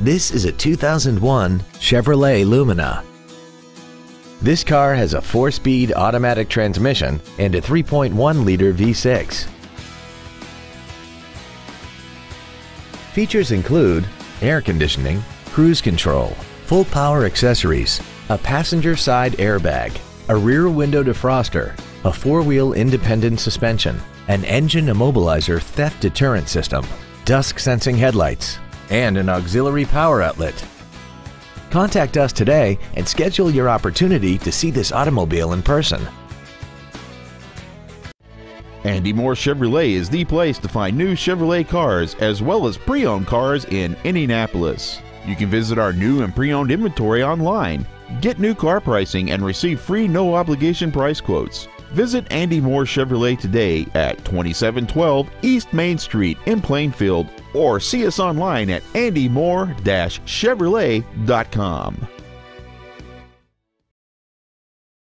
This is a 2001 Chevrolet Lumina. This car has a four-speed automatic transmission and a 3.1-liter V6. Features include air conditioning, cruise control, full power accessories, a passenger side airbag, a rear window defroster, a four-wheel independent suspension, an engine immobilizer theft deterrent system, dusk sensing headlights, and an auxiliary power outlet. Contact us today and schedule your opportunity to see this automobile in person. Andy Mohr Chevrolet is the place to find new Chevrolet cars as well as pre owned cars in Indianapolis. You can visit our new and pre owned inventory online, get new car pricing, and receive free no obligation price quotes. Visit Andy Mohr Chevrolet today at 2712 East Main Street in Plainfield or see us online at andymohr-chevrolet.com.